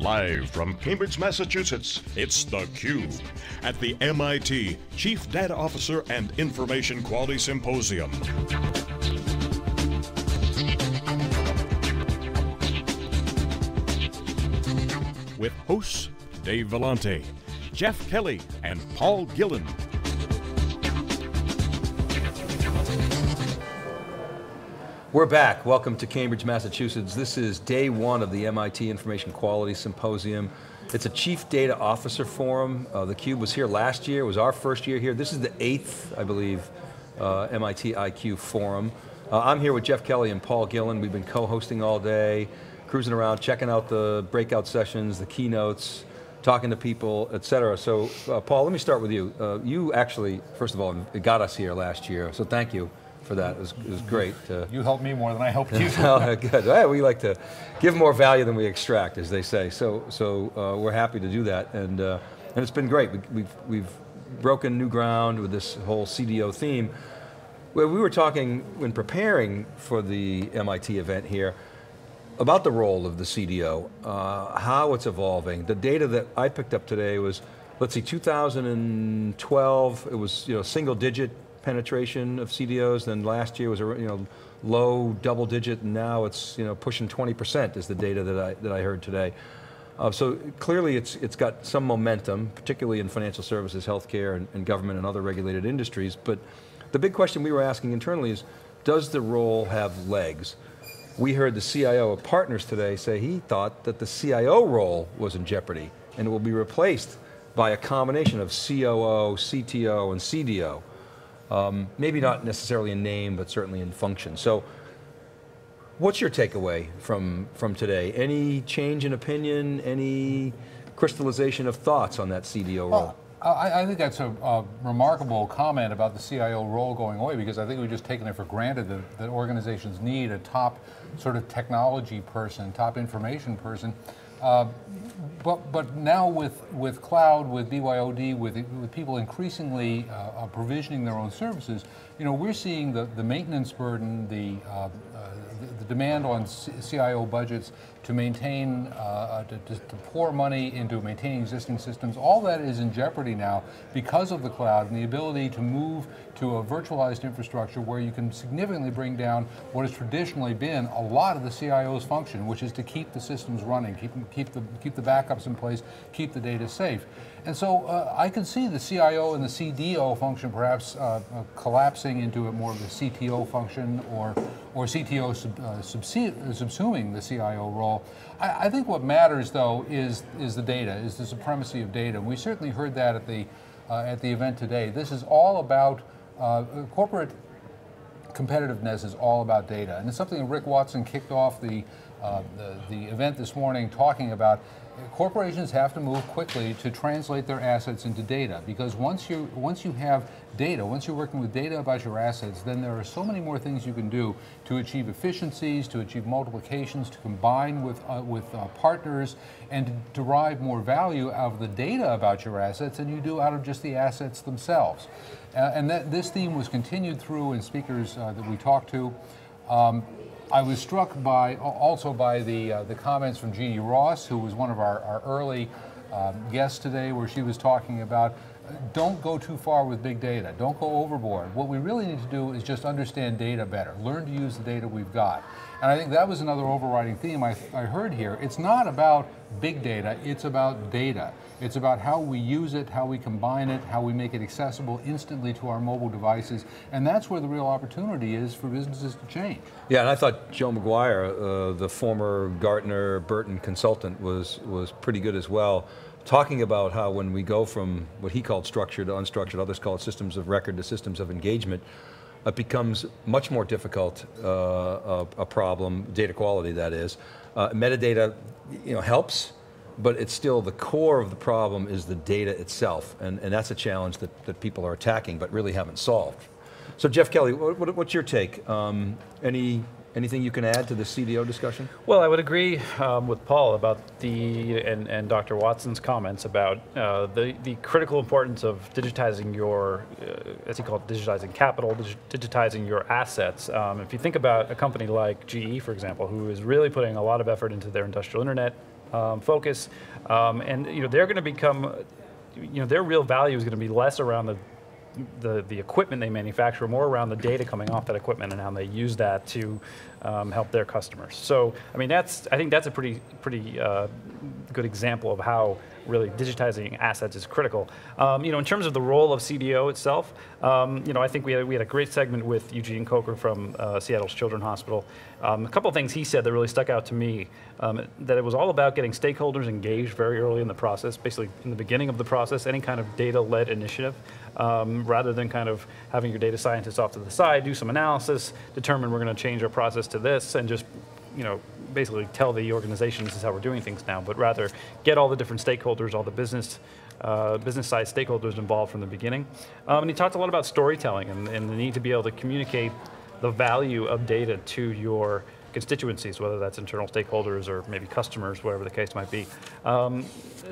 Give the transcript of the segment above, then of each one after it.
Live from Cambridge, Massachusetts, it's theCUBE at the MIT Chief Data Officer and Information Quality Symposium. With hosts Dave Vellante, Jeff Kelly, and Paul Gillin. We're back. Welcome to Cambridge, Massachusetts. This is day one of the MIT Information Quality Symposium. It's a Chief Data Officer Forum. Uh, theCUBE was here last year. It was our first year here. This is the eighth, I believe, uh, MIT IQ Forum. Uh, I'm here with Jeff Kelly and Paul Gillin. We've been co-hosting all day, cruising around, checking out the breakout sessions, the keynotes, talking to people, et cetera. So, uh, Paul, let me start with you. Uh, you actually, first of all, got us here last year, so thank you for that. It was, it was great. you helped me more than I helped you. oh, good. Well, we like to give more value than we extract, as they say. So, so uh, we're happy to do that, and uh, and it's been great. We, we've we've broken new ground with this whole CDO theme. Well, we were talking when preparing for the MIT event here about the role of the CDO, uh, how it's evolving. The data that I picked up today was, let's see, 2012. It was you know single digit penetration of CDOs, than last year was a you know, low double digit, and now it's you know, pushing 20% is the data that I, that I heard today. Uh, so clearly it's, it's got some momentum, particularly in financial services, healthcare, and, and government and other regulated industries, but the big question we were asking internally is, does the role have legs? We heard the CIO of Partners today say he thought that the CIO role was in jeopardy, and it will be replaced by a combination of COO, CTO, and CDO. Um, maybe not necessarily in name, but certainly in function. So what's your takeaway from, from today? Any change in opinion, any crystallization of thoughts on that CDO role? Well, I, I, think that's a, a, remarkable comment about the CIO role going away because I think we've just taken it for granted that, that organizations need a top sort of technology person, top information person. Uh, but, but now with, with cloud, with BYOD, with, with people increasingly uh, provisioning their own services, you know, we're seeing the, the maintenance burden, the, uh, uh the, the, demand on CIO budgets to maintain, uh, uh, to, to, pour money into maintaining existing systems, all that is in jeopardy now because of the cloud and the ability to move to a virtualized infrastructure where you can significantly bring down what has traditionally been a lot of the CIO's function, which is to keep the systems running, keep, keep, the, keep the backups in place, keep the data safe. And so uh, I can see the CIO and the CDO function perhaps uh, uh, collapsing into a more of a CTO function or, or CTO sub, uh, subsuming the CIO role. I, I, think what matters though is, is the data, is the supremacy of data. And we certainly heard that at the, uh, at the event today. This is all about uh, corporate competitiveness is all about data. And it's something Rick Watson kicked off the, the, the event this morning talking about corporations have to move quickly to translate their assets into data because once you once you have data, once you're working with data about your assets, then there are so many more things you can do to achieve efficiencies, to achieve multiplications, to combine with uh, with uh, partners, and to derive more value out of the data about your assets than you do out of just the assets themselves. Uh, and that this theme was continued through in speakers uh, that we talked to. Um, I was struck by also by the uh, the comments from Jeannie Ross, who was one of our, our early um, guests today, where she was talking about don't go too far with big data. Don't go overboard. What we really need to do is just understand data better. Learn to use the data we've got. And I think that was another overriding theme I, I heard here. It's not about big data, it's about data. It's about how we use it, how we combine it, how we make it accessible instantly to our mobile devices, and that's where the real opportunity is for businesses to change. Yeah, and I thought Joe McGuire, uh, the former Gartner Burton consultant, was, was pretty good as well, talking about how when we go from what he called structured to unstructured, others call it systems of record to systems of engagement, it becomes much more difficult uh, a, a, problem, data quality that is. Uh, metadata you know, helps, but it's still the core of the problem is the data itself, and, and that's a challenge that, that people are attacking but really haven't solved. So Jeff Kelly, what, what's your take? Um, any Anything you can add to the CDO discussion? Well, I would agree um, with Paul about the, and, and Dr. Watson's comments about uh, the, the critical importance of digitizing your, uh, as he called it, digitizing capital, digitizing your assets. Um, if you think about a company like GE, for example, who is really putting a lot of effort into their industrial internet um, focus, um, and you know they're going to become, you know, their real value is going to be less around the the, the equipment they manufacture, more around the data coming off that equipment and how they use that to um, help their customers. So, I mean, that's I think that's a pretty pretty uh, good example of how really digitizing assets is critical. Um, you know, in terms of the role of CDO itself, um, you know, I think we had, we had a great segment with Eugene Kolker from uh, Seattle's Children's Hospital. Um, a couple of things he said that really stuck out to me, um, that it was all about getting stakeholders engaged very early in the process, basically in the beginning of the process, any kind of data-led initiative, um, rather than kind of having your data scientists off to the side, do some analysis, determine we're going to change our process to this, and just you know, basically tell the organization this is how we're doing things now, but rather get all the different stakeholders, all the business uh, business side stakeholders involved from the beginning. Um, and he talked a lot about storytelling and, and, the need to be able to communicate the value of data to your constituencies, whether that's internal stakeholders or maybe customers, whatever the case might be. Um,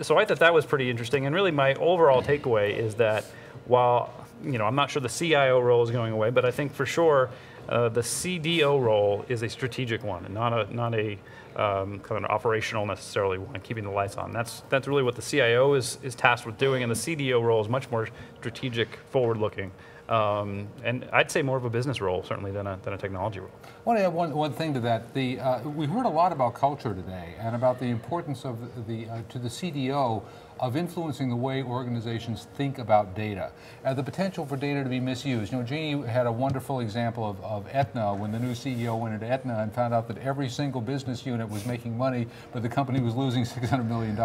so I thought that was pretty interesting. And really my overall takeaway is that while, you know, I'm not sure the CIO role is going away, but I think for sure uh, the CDO role is a strategic one, and not a not a um, kind of operational necessarily one, keeping the lights on. That's that's really what the CIO is is tasked with doing, and the CDO role is much more strategic, forward-looking. Um, and I'd say more of a business role, certainly, than a, than a technology role. I want to add one, one thing to that. The, uh, we heard a lot about culture today and about the importance of the, uh, to the CDO of influencing the way organizations think about data. and the potential for data to be misused. You know, Jeannie had a wonderful example of, of Aetna when the new CEO went into Aetna and found out that every single business unit was making money, but the company was losing $600 million.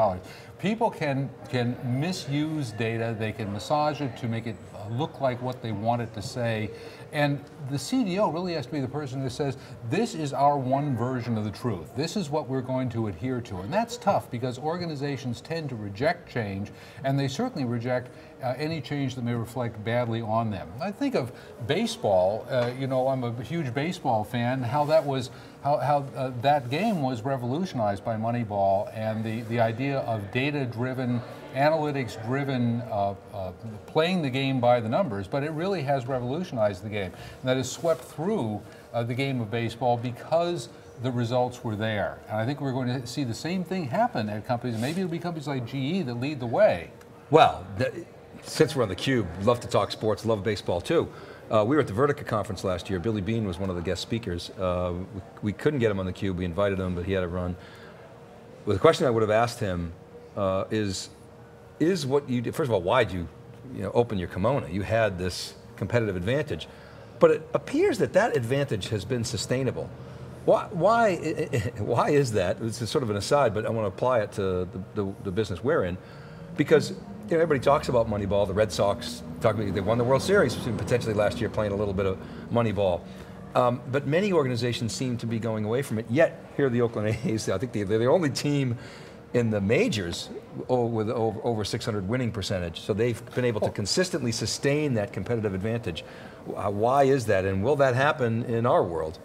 People can, can misuse data, they can massage it to make it look like what they want it to say. And the CDO really has to be the person who says, this is our one version of the truth. This is what we're going to adhere to. And that's tough because organizations tend to reject change, and they certainly reject uh, any change that may reflect badly on them. I think of baseball, uh, you know, I'm a huge baseball fan, how that was, how, how uh, that game was revolutionized by Moneyball and the, the idea of data-driven analytics driven, uh, uh, playing the game by the numbers, but it really has revolutionized the game. And that has swept through uh, the game of baseball because the results were there. And I think we're going to see the same thing happen at companies. Maybe it'll be companies like GE that lead the way. Well, the, since we're on the cube, love to talk sports, love baseball too. Uh, we were at the Vertica conference last year. Billy Beane was one of the guest speakers. Uh, we, we, couldn't get him on the cube. We invited him, but he had to run. Well, the question I would have asked him uh, is, is what you did, first of all, why'd you, you know, open your kimono? You had this competitive advantage. But it appears that that advantage has been sustainable. Why, why, why is that? It's sort of an aside, but I want to apply it to the, the, the business we're in. Because you know, everybody talks about Moneyball. The Red Sox talk about they won the World Series potentially last year, playing a little bit of Moneyball. Um, but many organizations seem to be going away from it. Yet here, the Oakland A's, I think they're the only team in the majors with over 600 winning percentage. So they've been able to consistently sustain that competitive advantage. Why is that, and will that happen in our world?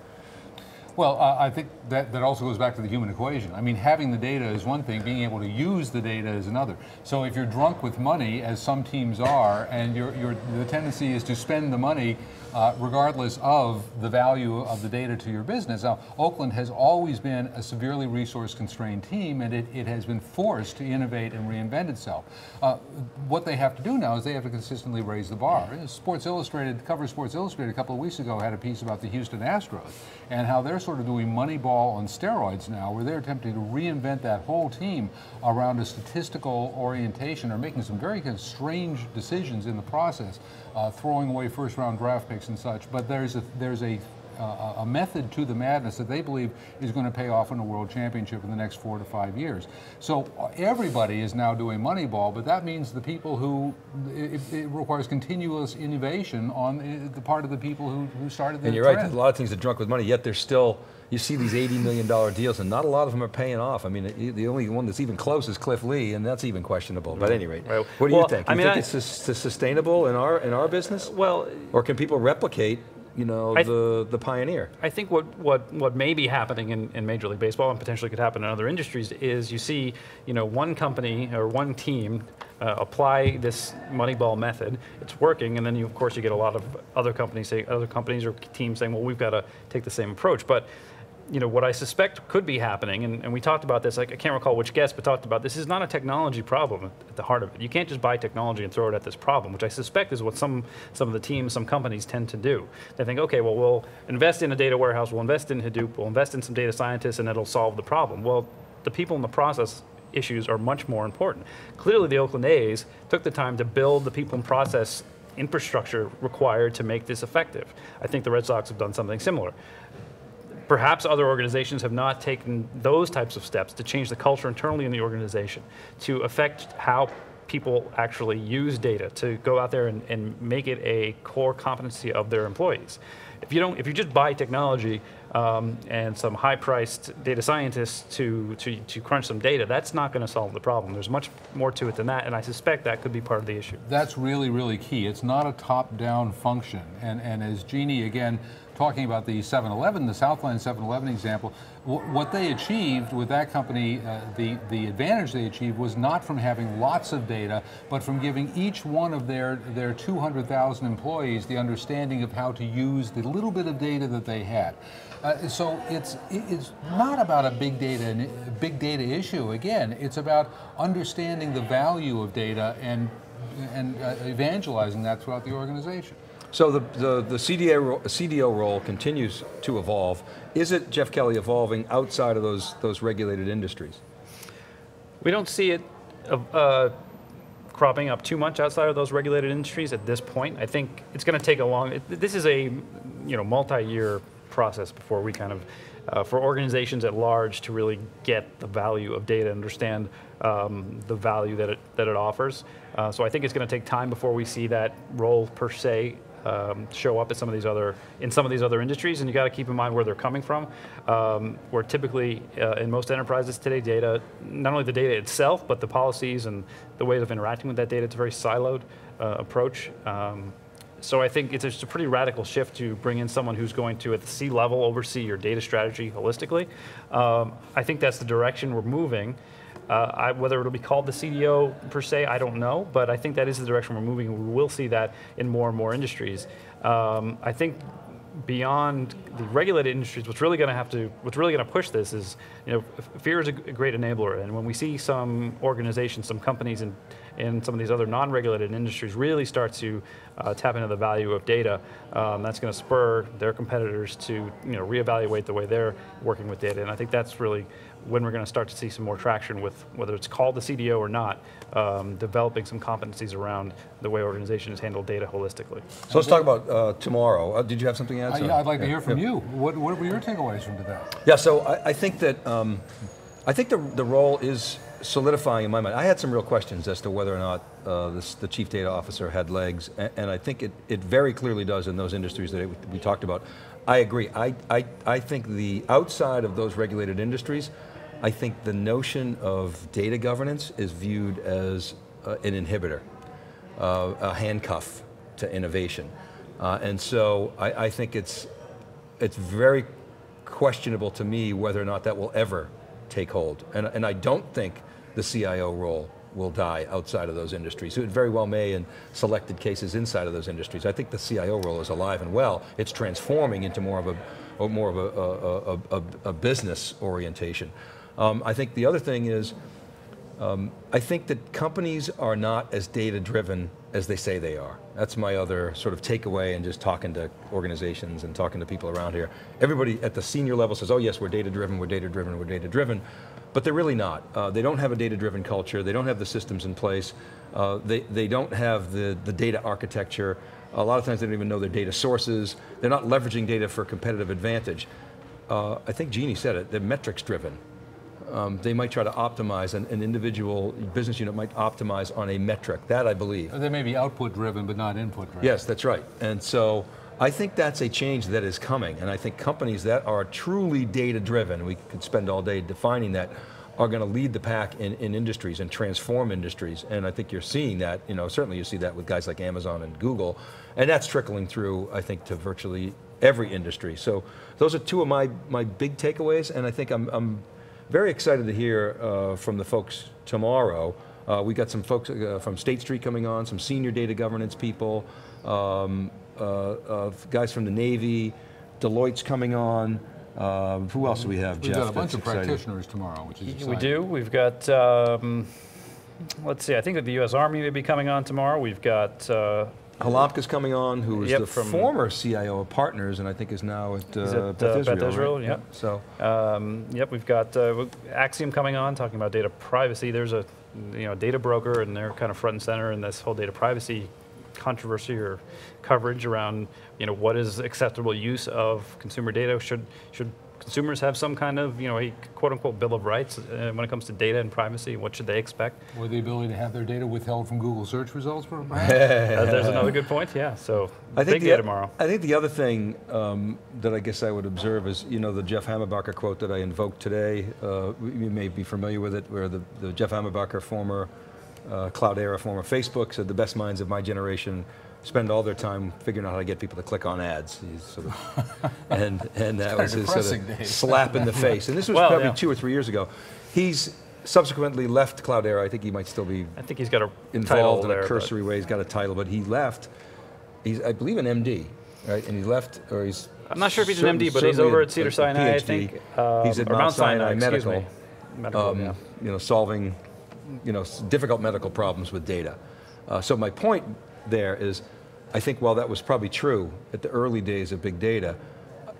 Well, uh, I think that, that also goes back to the human equation. I mean, having the data is one thing, being able to use the data is another. So if you're drunk with money, as some teams are, and you're, you're, the tendency is to spend the money uh, regardless of the value of the data to your business. Now, Oakland has always been a severely resource constrained team and it, it has been forced to innovate and reinvent itself. Uh, what they have to do now is they have to consistently raise the bar. Sports Illustrated, cover Sports Illustrated a couple of weeks ago had a piece about the Houston Astros and how they're sort of doing Moneyball on steroids now, where they're attempting to reinvent that whole team around a statistical orientation or making some very kind of strange decisions in the process Uh, throwing away first round draft picks and such. But there's a, there's a, uh, a method to the madness that they believe is going to pay off in a world championship in the next four to five years. So everybody is now doing Moneyball, but that means the people who, it, it requires continuous innovation on uh, the part of the people who, who started the And you're trend. right, there's a lot of things that drunk with money, yet they're still you see these $80 million deals, and not a lot of them are paying off. I mean, the only one that's even close is Cliff Lee, and that's even questionable. But at any rate, well, what do well, you think? You I mean, think I, it's sustainable in our in our business? Well, or can people replicate you know, the, the pioneer. I think what, what, what may be happening in, in Major League Baseball and potentially could happen in other industries is you see, you know, one company or one team uh, apply this Moneyball method, it's working, and then you, of course you get a lot of other companies, say, other companies or teams saying, well, we've got to take the same approach. But you know, what I suspect could be happening, and, and we talked about this, I can't recall which guest, but talked about this is not a technology problem at the heart of it. You can't just buy technology and throw it at this problem, which I suspect is what some, some of the teams, some companies tend to do. They think, okay, well, we'll invest in a data warehouse, we'll invest in Hadoop, we'll invest in some data scientists, and it'll solve the problem. Well, the people in the process issues are much more important. Clearly, the Oakland A's took the time to build the people and process infrastructure required to make this effective. I think the Red Sox have done something similar. Perhaps other organizations have not taken those types of steps to change the culture internally in the organization, to affect how people actually use data, to go out there and, and make it a core competency of their employees. If you don't, if you just buy technology um, and some high-priced data scientists to, to, to crunch some data, that's not going to solve the problem. There's much more to it than that, and I suspect that could be part of the issue. That's really, really key. It's not a top-down function, and and as Jeannie again talking about the 7-Eleven, the Southland 7-Eleven example, what they achieved with that company, uh, the, the advantage they achieved was not from having lots of data, but from giving each one of their, their 200,000 employees the understanding of how to use the little bit of data that they had. Uh, so it's it's not about a big data big data issue. Again, it's about understanding the value of data and and uh, evangelizing that throughout the organization. So the, the, the CDO, CDO role continues to evolve. Is it, Jeff Kelly, evolving outside of those, those regulated industries? We don't see it uh, uh cropping up too much outside of those regulated industries at this point. I think it's going to take a long, this is a you know, multi-year process before we kind of, uh, for organizations at large to really get the value of data, understand um, the value that it, that it offers. Uh, so I think it's going to take time before we see that role per se um, show up at some of these other in some of these other industries, and you got to keep in mind where they're coming from. Um, where typically uh, in most enterprises today, data not only the data itself, but the policies and the ways of interacting with that data. It's a very siloed uh, approach. Um, so I think it's just a pretty radical shift to bring in someone who's going to, at the C level, oversee your data strategy holistically. Um, I think that's the direction we're moving. Uh, I, whether it'll be called the CDO per se, I don't know, but I think that is the direction we're moving, we will see that in more and more industries. Um, I think beyond the regulated industries, what's really going to have to, what's really going to push this is, you know, fear is a great enabler, and when we see some organizations, some companies, and in some of these other non-regulated industries really start to uh, tap into the value of data, um, that's going to spur their competitors to, you know, reevaluate the way they're working with data, and I think that's really when we're going to start to see some more traction with whether it's called the CDO or not, um, developing some competencies around the way organizations handle data holistically. So let's talk about uh, tomorrow. Uh, did you have something to add? Uh, yeah, I'd like yeah. to hear from yeah. you. What, what were your takeaways from today? Yeah, so I, I think that um, I think the, the role is solidifying in my mind. I had some real questions as to whether or not uh, this, the chief data officer had legs, and, and, I think it, it very clearly does in those industries that it, we talked about. I agree. I, I, I think the outside of those regulated industries, I think the notion of data governance is viewed as uh, an inhibitor, uh, a handcuff to innovation. Uh, and so I, I, think it's, it's very questionable to me whether or not that will ever take hold. And, and I don't think the CIO role will die outside of those industries. It very well may in selected cases inside of those industries. I think the CIO role is alive and well. It's transforming into more of a, more of a, a, a, a business orientation. Um, I think the other thing is, um, I think that companies are not as data driven as they say they are. That's my other sort of takeaway and just talking to organizations and talking to people around here. Everybody at the senior level says, oh yes, we're data driven, we're data driven, we're data driven, but they're really not. Uh, they don't have a data driven culture, they don't have the systems in place, uh, they, they don't have the, the data architecture, a lot of times they don't even know their data sources, they're not leveraging data for competitive advantage. Uh, I think Jeannie said it, they're metrics driven um, they might try to optimize, an, an, individual business unit might optimize on a metric, that I believe. They may be output driven, but not input driven. Yes, that's right. And so I think that's a change that is coming, and I think companies that are truly data driven, we could spend all day defining that, are going to lead the pack in, in industries and transform industries. And I think you're seeing that, you know, certainly you see that with guys like Amazon and Google, and that's trickling through, I think, to virtually every industry. So those are two of my, my big takeaways, and I think I'm, I'm very excited to hear uh, from the folks tomorrow. Uh, we got some folks uh, from State Street coming on, some senior data governance people, um, uh, guys from the Navy, Deloitte's coming on, Um, who else do we have, We've Jeff? got a bunch of exciting? practitioners tomorrow, which is exciting. We do. We've got, um, let's see, I think that the U.S. Army may be coming on tomorrow. We've got, Halamka's coming on, who is Yep, the from- former CIO of Partners, and I think is now at, uh, at, Beth uh, Israel. Beth Israel, right? yep. So um, yep, we've got uh, Acxiom coming on, talking about data privacy. There's a, you know, data broker, and they're kind of front and center in this whole data privacy controversy or coverage around, you know, what is acceptable use of consumer data? Should should consumers have some kind of, you know, a quote unquote bill of rights uh, when it comes to data and privacy? What should they expect? Or the ability to have their data withheld from Google search results, perhaps? Uh, there's another good point. Yeah. So I think big the, day tomorrow. I think the other thing um, that I guess I would observe is, you know, the Jeff Hammerbacher quote that I invoked today. Uh, you may be familiar with it, where the, the Jeff Hammerbacher, former uh, Cloudera, former Facebook, said the best minds of my generation spend all their time figuring out how to get people to click on ads. Sort of, and and that was his sort of slap in the face. And this was Well, probably yeah. two or three years ago. He's subsequently left Cloudera. I think he might still be I think he's got a title involved in a but- cursory way. He's got a title, but he left. He's, I believe, an MD, right? And he left, or he's. I'm not sure if he's an MD, but he's over at Cedar a Sinai, I think. um, he's at or Mount Sinai, excuse Medical. me. Medical, um, yeah. You know, solving, you know, difficult medical problems with data. Uh, so my point there is, I think while that was probably true at the early days of big data,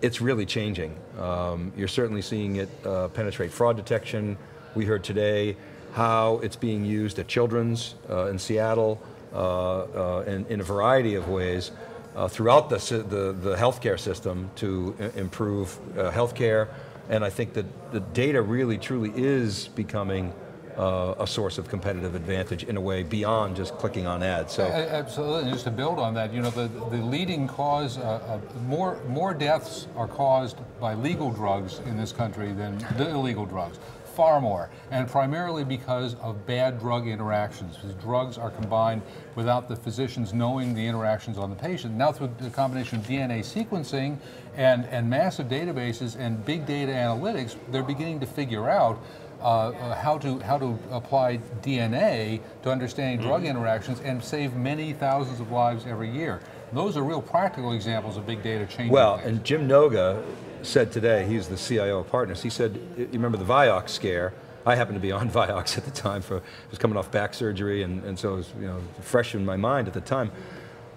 it's really changing. Um, you're certainly seeing it uh, penetrate fraud detection. We heard today how it's being used at Children's uh, in Seattle uh, uh, in, in a variety of ways uh, throughout the, the, the healthcare system to improve uh, healthcare. And I think that the data really truly is becoming uh, a source of competitive advantage in a way beyond just clicking on ads. So. Absolutely, and just to build on that, you know, the, the leading cause, uh, of more, more deaths are caused by legal drugs in this country than the illegal drugs, far more, and primarily because of bad drug interactions, because drugs are combined without the physicians knowing the interactions on the patient. Now through the combination of DNA sequencing and, and massive databases and big data analytics, they're beginning to figure out uh, uh, how to how to apply DNA to understanding drug interactions and save many thousands of lives every year. Those are real practical examples of big data changing. Well, things. and Jim Noga said today, he's the CIO of Partners, he said, you remember the Vioxx scare? I happened to be on Vioxx at the time, for, I was coming off back surgery, and, and so it was you know, fresh in my mind at the time.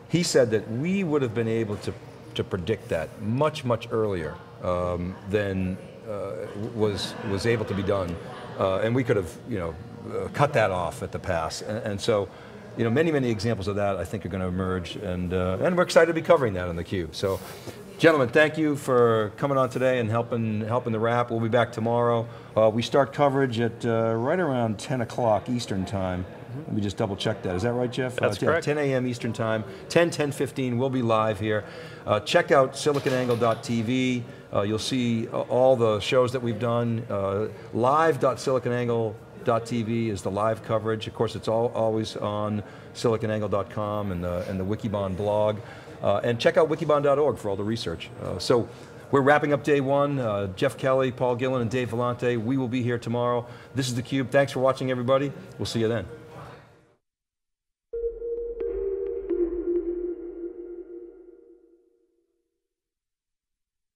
He said that we would have been able to, to predict that much, much earlier um, than was, was able to be done. Uh, and we could have, you know, uh, cut that off at the pass. And, and so, you know, many, many examples of that I think are going to emerge, and, uh, and we're excited to be covering that on theCUBE. So, gentlemen, thank you for coming on today and helping, helping the wrap. We'll be back tomorrow. Uh, we start coverage at uh, right around 10 o'clock Eastern time. Let me just double check that. Is that right, Jeff? That's yeah, correct. 10 a.m. Eastern time, 10, 10, 15, we'll be live here. Uh, check out siliconangle.tv. Uh, you'll see uh, all the shows that we've done. Uh, live.siliconangle.tv is the live coverage. Of course, it's all, always on siliconangle.com and the, and the Wikibon blog. Uh, and check out wikibon.org for all the research. Uh, so we're wrapping up day one. Uh, Jeff Kelly, Paul Gillin, and Dave Vellante. We will be here tomorrow. This is theCUBE. Thanks for watching, everybody. We'll see you then.